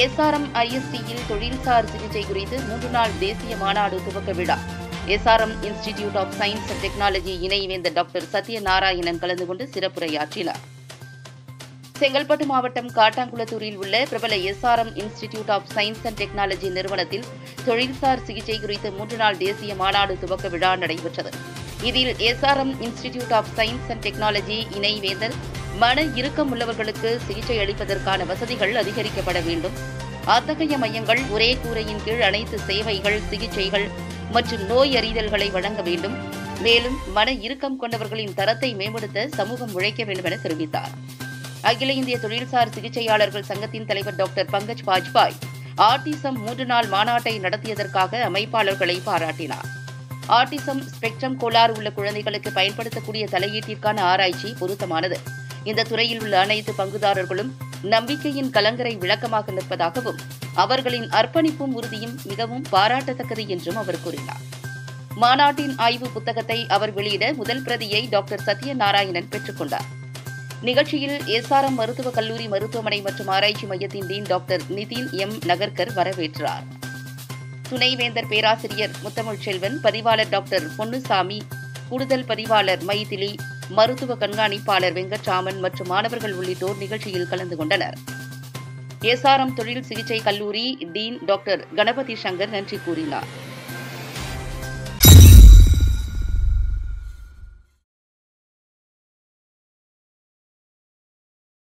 SRM ஐஎஸ்டியில் தொழில்சார் சிகிச்சை குறித்து மூன்று நாள் தேசிய மாநாடு துவக்க விழா. SRM Institute of Science and Technology இணைவேந்தர் doctor Sathyanarayanan கலந்து கொண்டு சிறப்புரையாற்றினார். செங்கல்பட்டு மாவட்டம் காட்டாங்குளத்தூரில் உள்ள பிரபல SRM Institute of Science and Technology நிறுவனத்தில் தொழில்சார் சிகிச்சை குறித்த மூன்று நாள் தேசிய மாநாடு துவக்க விழா நடைபெற்றது. இதில் SRM Institute of Science and Technology இணைவேந்தர் மன இறுக்கம் உள்ளவர்களுக்கு சிகிச்சை அளிப்பதற்கான வசதிகள் அதிகரிக்கப்பட வேண்டும். அத்தகைய மையங்கள் ஒரே கூரையின் கீழ் அனைத்து சேவைகள் சிகிச்சைகள் மற்றும் நோய் அறிதல்களை வழங்க வேண்டும். மேலும் மன இறுக்கம் கொண்டவர்களின் தரத்தை மேம்படுத்த சமூகம் உழைக்க வேண்டும் என தெரிவித்தார். அகில இந்திய தொழில்சார் சிகிச்சையாளர்கள் சங்கத்தின் தலைவர் டாக்டர் பங்கஜ் பாஜ்பாய் ஆர்டிசம் மூன்று நாள் மாநாட்டை நடத்தியதற்காக அமைப்பாளர்களை பாராட்டினார். ஆர்டிசம் ஸ்பெக்ட்ரம் கோளாறு உள்ள குழந்தைகளுக்கு பயன்படுத்தக்கூடிய தலையீட்டிற்கான ஆராய்ச்சி பொருத்தமானது. இந்த துறையில் உள்ள அனைத்து பங்குதாரர்களும் நம்பிக்கையின் கலங்கரை விளக்கமாக நிற்பதாகவும் அவர்களின் அர்ப்பணிப்பும் உறுதியும் மிகவும் பாராட்டத்தக்கது என்றும் அவர் கூறினார். மாநாட்டின் ஆய்வு புத்தகத்தை அவர் வெளியிட முதல் பிரதியை டாக்டர் சத்யநாராயணன் பெற்றுக்கொண்டார் நிகழ்ச்சியில் எஸ்ஆர்எம் மருத்துவக் கல்லூரி மருத்துவமனை மற்றும் ஆராய்ச்சி மையத்தின் dean doctor Nitin M Nagarkar வரவேற்றார். துணைவேந்தர் பேராசிரியர் முத்தமிழ் செல்வன் பதிவாளர் டாக்டர் பொன்னுசாமி கூடுதல் பதிவாளர் மைதிலி மருத்துவ கண்காணிப்பாளர் வெங்கட்ராமன் மற்றும் மாணவர்கள் உள்ளிட்டோர் நிகழ்ச்சியில் கலந்து கொண்டனர். எஸ்ஆர்எம் தொழில் சிகிச்சை கல்லூரி டீன் டாக்டர் கணபதி சங்கர் நன்றி கூறினார்.